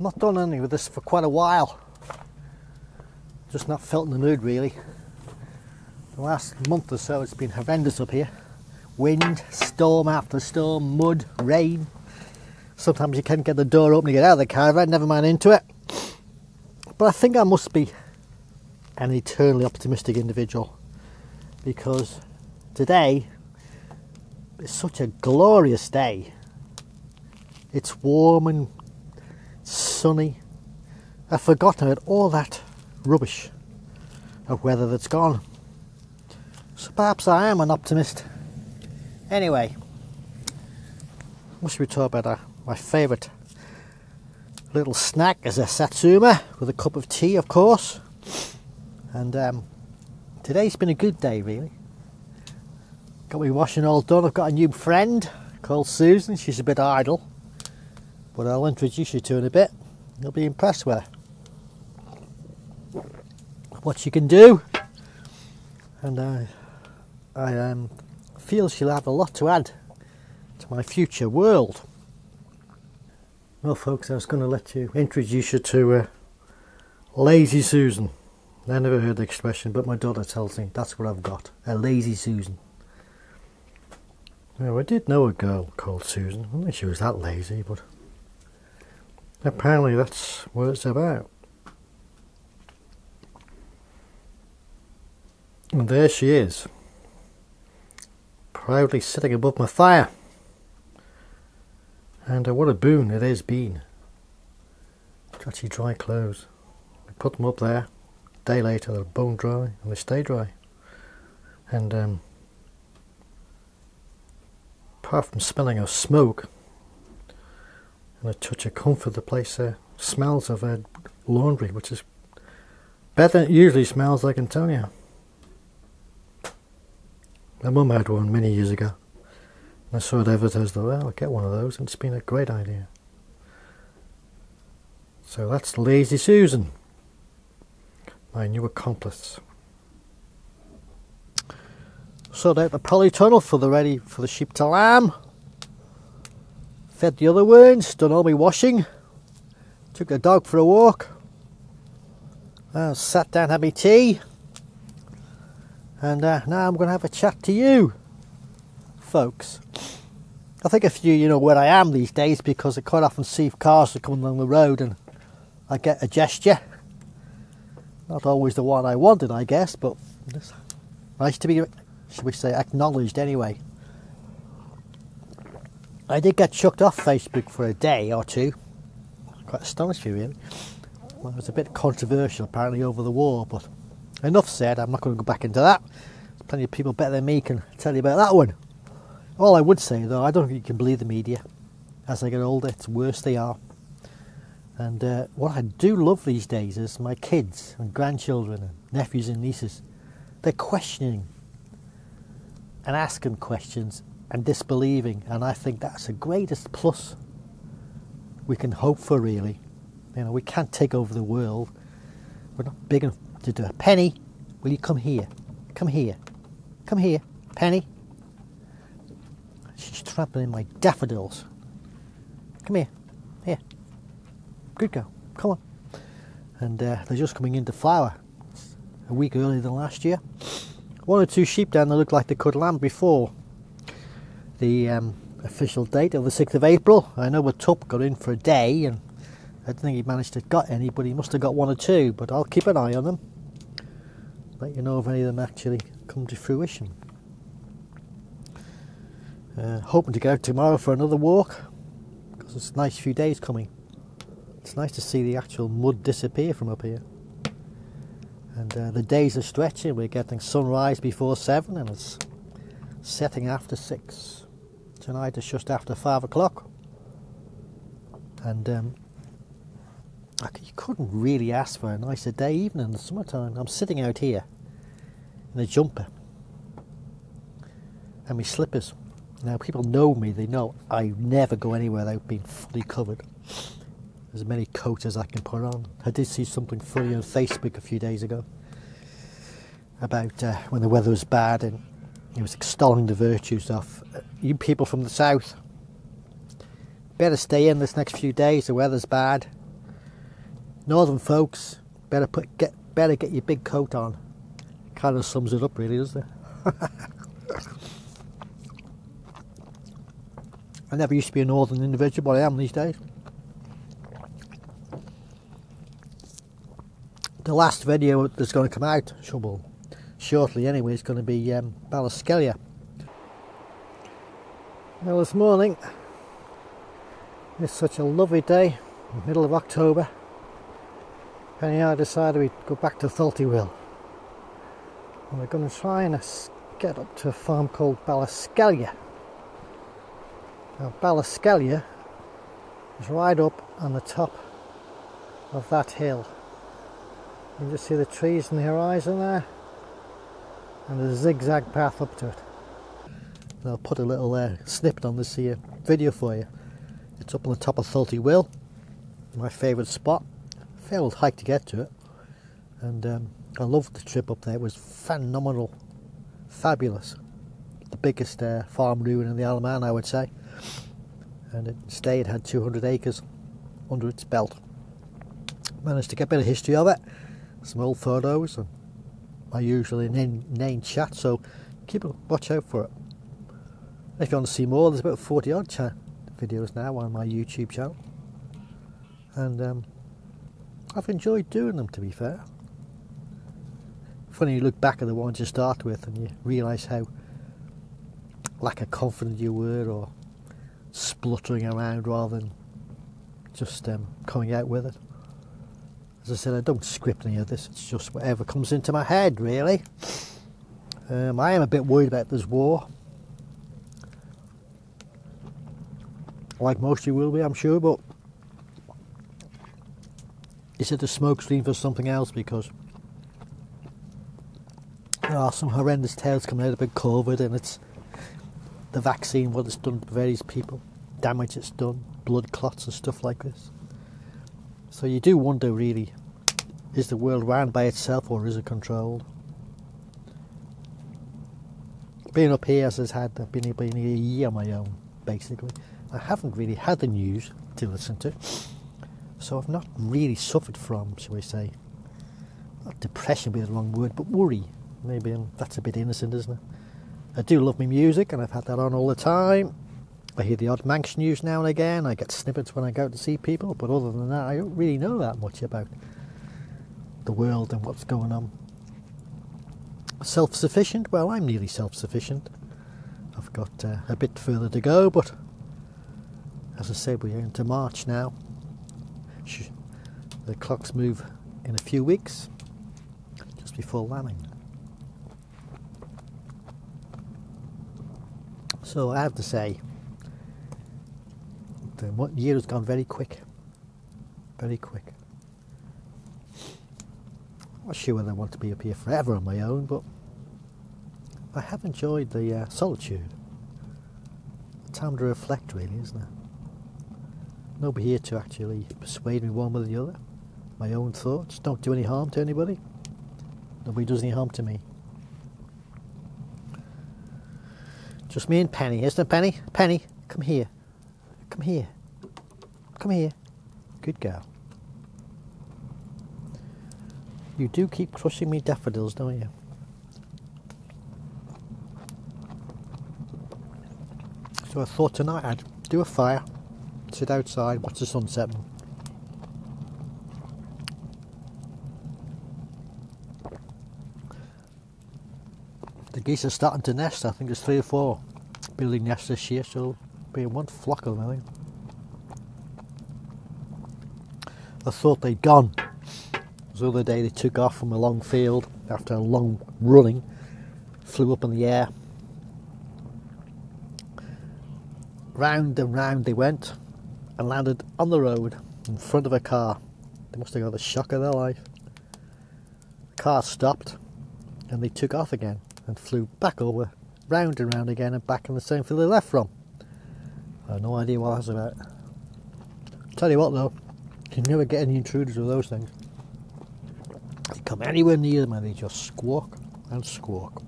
Not done any with this for quite a while. Just not felt in the mood really. The last month or so it's been horrendous up here. Wind, storm after storm, mud, rain. Sometimes you can't get the door open to get out of the caravan, never mind into it. But I think I must be an eternally optimistic individual because today is such a glorious day. It's warm and sunny. I've forgotten about all that rubbish of weather that's gone. So perhaps I am an optimist. Anyway, what should we talk about? My favourite little snack is a satsuma with a cup of tea, of course. And um, today's been a good day, really. Got me washing all done. I've got a new friend called Susan. She's a bit idle, but I'll introduce you to her in a bit. You'll be impressed with. What she can do, and uh, I um, feel she'll have a lot to add to my future world. Well, folks, I was going to let you introduce you to uh, Lazy Susan. I never heard the expression, but my daughter tells me that's what I've got a lazy Susan. Now, I did know a girl called Susan. I don't think she was that lazy, but apparently that's what it's about. And there she is, proudly sitting above my fire. And uh, what a boon it has been actually dry clothes. I put them up there, a day later they're bone dry and they stay dry. And um, apart from smelling of smoke and a touch of comfort, the place uh, smells of uh, laundry, which is better than it usually smells, I can tell you. My mum had one many years ago. And I saw it advertised, well, I'll get one of those, and it's been a great idea. So that's Lazy Susan, my new accomplice. Sorted out the polytunnel for the ready for the sheep to lamb. Fed the other ones, done all my washing. Took the dog for a walk. Uh, sat down, had my tea. And uh, now I'm going to have a chat to you folks. I think if you you know where I am these days because I quite often see cars that come along the road and I get a gesture. Not always the one I wanted, I guess, but nice to be, should we say, acknowledged anyway. I did get chucked off Facebook for a day or two. Quite astonished me, really. Well, it was a bit controversial, apparently, over the war, but enough said. I'm not going to go back into that. There's plenty of people better than me can tell you about that one. All I would say though, I don't think you can believe the media. As I get older, it's worse they are. And uh, what I do love these days is my kids and grandchildren and nephews and nieces. They're questioning and asking questions and disbelieving, and I think that's the greatest plus we can hope for. Really, you know, we can't take over the world. We're not big enough to do a penny. Will you come here? Come here. Come here, Penny. She's trampling in my daffodils. Come here. Here. Good girl. Come on. And uh, they're just coming into flower. a week earlier than last year. One or two sheep down there look like they could lamb before the um, official date of the 6th of April. I know tup got in for a day and I don't think he managed to got any, but he must have got one or two. But I'll keep an eye on them. Let you know if any of them actually come to fruition. Uh, hoping to go out tomorrow for another walk because it's a nice few days coming. It's nice to see the actual mud disappear from up here. And uh, the days are stretching. We're getting sunrise before seven and it's setting after six. Tonight it's just after five o'clock. And um, you couldn't really ask for a nicer day, even in the summertime. I'm sitting out here in a jumper and my slippers now, people know me, they know I never go anywhere without being fully covered. As many coats as I can put on. I did see something funny on Facebook a few days ago about uh, when the weather was bad and he was extolling the virtues of uh, you people from the south. Better stay in this next few days, the weather's bad. Northern folks, better put get better get your big coat on. Kind of sums it up, really, doesn't it? I never used to be a northern individual, but I am these days. The last video that's going to come out, well, shortly anyway, is going to be um. Well, this morning, it's such a lovely day, middle of October. Penny and I decided we'd go back to Tholt-y-Will. And we're going to try and get up to a farm called Balliskellia. Now Balliskellia is right up on the top of that hill. You can just see the trees in the horizon there and a zigzag path up to it. I'll put a little uh, snippet on this here video for you. It's up on the top of Tholt-y-Will, my favourite spot. Fair old hike to get to it. And um, I loved the trip up there. It was phenomenal, fabulous. The biggest uh, farm ruin in the Isle of Man, I would say and it stayed had 200 acres under its belt. Managed to get a bit of history of it, some old photos, and my usual inane chat. So keep a watch out for it. If you want to see more, there's about 40 odd videos now on my YouTube channel, and um, I've enjoyed doing them. To be fair, funny you look back at the ones you start with and you realise how lack of confidence you were, or spluttering around rather than just um, coming out with it. As I said, I don't script any of this, it's just whatever comes into my head, really. Um, I am a bit worried about this war. Like most you will be, I'm sure, but is it a smokescreen for something else? Because there are some horrendous tales coming out about COVID and it's the vaccine, what it's done to various people, damage it's done, blood clots and stuff like this. So you do wonder really, is the world run by itself or is it controlled? Being up here as I've had, I've been here been a year on my own, basically. I haven't really had the news to listen to, so I've not really suffered from, shall we say, not depression would be the wrong word, but worry. Maybe um, that's a bit innocent, isn't it? I do love my music and I've had that on all the time. I hear the odd Manx news now and again. I get snippets when I go to see people, but other than that, I don't really know that much about the world and what's going on. Self sufficient? Well, I'm nearly self sufficient. I've got uh, a bit further to go, but as I said, we're into March now. The clocks move in a few weeks, just before lambing. So I have to say, the year has gone very quick. Very quick. I'm not sure whether I want to be up here forever on my own, but I have enjoyed the uh, solitude. time to reflect, really, isn't it? Nobody here to actually persuade me one way or the other. My own thoughts don't do any harm to anybody. Nobody does any harm to me. Just me and Penny, isn't it, Penny? Penny, come here. Come here. Come here. Good girl. You do keep crushing me daffodils, don't you? So I thought tonight I'd do a fire, sit outside, watch the sunset. The geese are starting to nest. I think there's three or four building nests this year, so be one flock of them. I thought they'd gone. The other day they took off from a long field after a long running, flew up in the air. Round and round they went and landed on the road in front of a car. They must have got the shock of their life. The car stopped and they took off again and flew back over, round and round again, and back in the same field they left from. I have no idea what that's about. Tell you what though, you never get any intruders with those things. They come anywhere near them and they just squawk and squawk.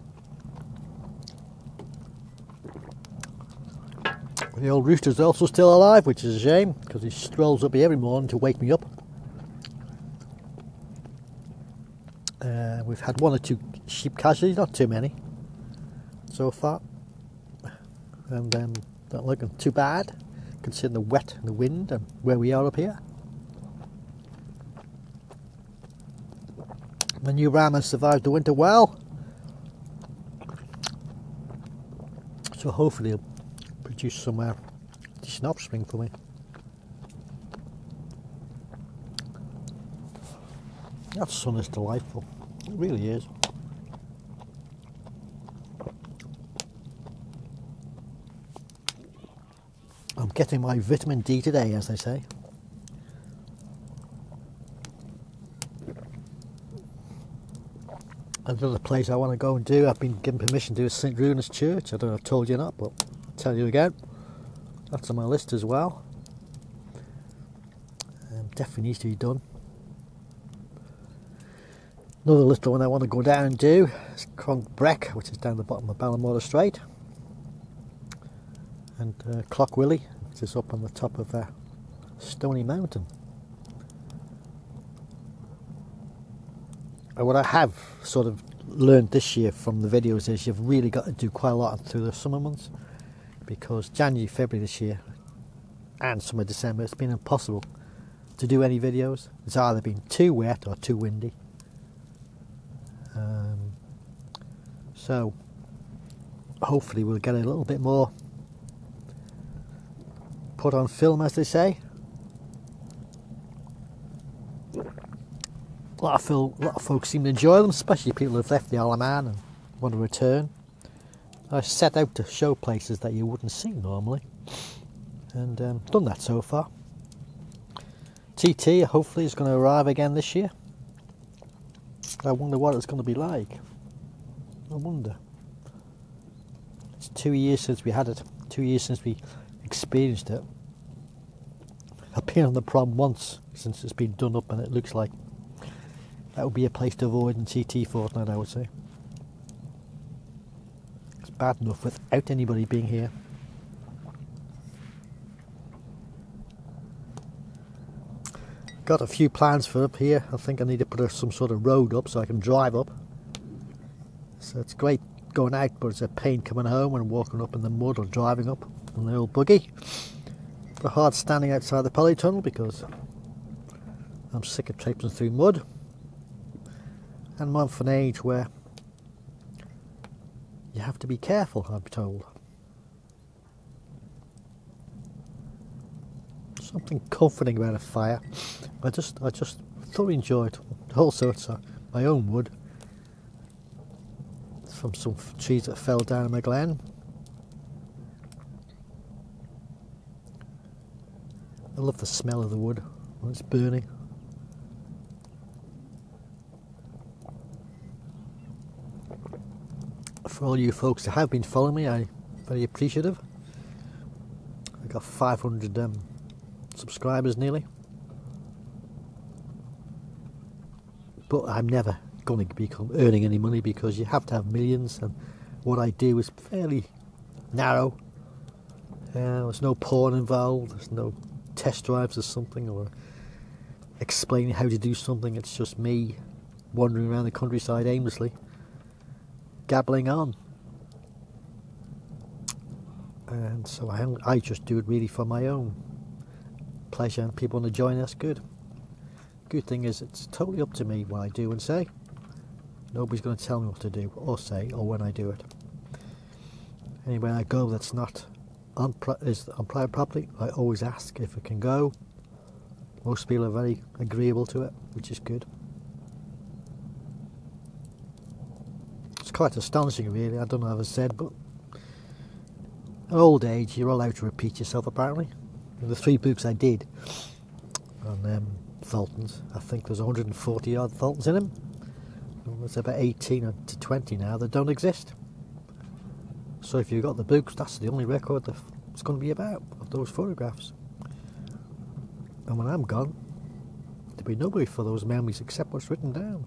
The old rooster's also still alive, which is a shame because he strolls up here every morning to wake me up. we've had one or two sheep casualties, not too many so far, and um, not looking too bad considering the wet and the wind and where we are up here. The new ram has survived the winter well, so hopefully produce some uh, decent offspring for me. That sun is delightful. It really is. I'm getting my vitamin D today, as they say. Another place I want to go and do, I've been given permission to do is St. Runa's Church. I don't know if I've told you not, but tell you again. That's on my list as well. Um, definitely needs to be done. Another little one I want to go down and do is Breck, which is down the bottom of Ballamodha Straight, and uh, Clough Willy, which is up on the top of uh, Stony Mountain. And what I have sort of learned this year from the videos is you've really got to do quite a lot through the summer months because January, February this year and summer December it's been impossible to do any videos. It's either been too wet or too windy. Um, so hopefully we'll get a little bit more put on film, as they say. A lot of, a lot of folks seem to enjoy them, especially people who've left the Isle of Man and want to return. I set out to show places that you wouldn't see normally, and um, done that so far. TT hopefully is going to arrive again this year. I wonder what it's going to be like. I wonder. It's two years since we had it. Two years since we experienced it. I've been on the prom once since it's been done up, and it looks like that would be a place to avoid in TT Fortnight, I would say. Bad enough without anybody being here. got a few plans for up here. I think I need to put some sort of road up so I can drive up. So it's great going out, but it's a pain coming home and walking up in the mud or driving up on the old buggy. It's hard standing outside the polytunnel because I'm sick of traipsing through mud. And I'm of an age where you have to be careful, I'm told. something comforting about a fire. I just I just thoroughly enjoyed also it's my own wood from some trees that fell down in my glen. I love the smell of the wood when it's burning. For all you folks that have been following me, I'm very appreciative. I got 500 um, subscribers nearly. But I'm never going to become earning any money because you have to have millions, and what I do is fairly narrow. Uh, there's no porn involved, there's no test drives or something, or explaining how to do something. It's just me wandering around the countryside aimlessly, gabbling on. And so I, I just do it really for my own pleasure and people want to join us, good. Good thing is it's totally up to me what I do and say. Nobody's going to tell me what to do or say or when I do it. Anywhere I go that's not on, is on private property, I always ask if it can go. Most people are very agreeable to it, which is good. It's quite astonishing, really. I don't know if I said, but at old age, you're allowed to repeat yourself, apparently the three books I did on um, tholtans, I think there's 140 odd tholtans in them. there's about 18 to 20 now that don't exist. So if you've got the books, that's the only record that's going to be about of those photographs. And when I'm gone, there'll be nobody for those memories except what's written down.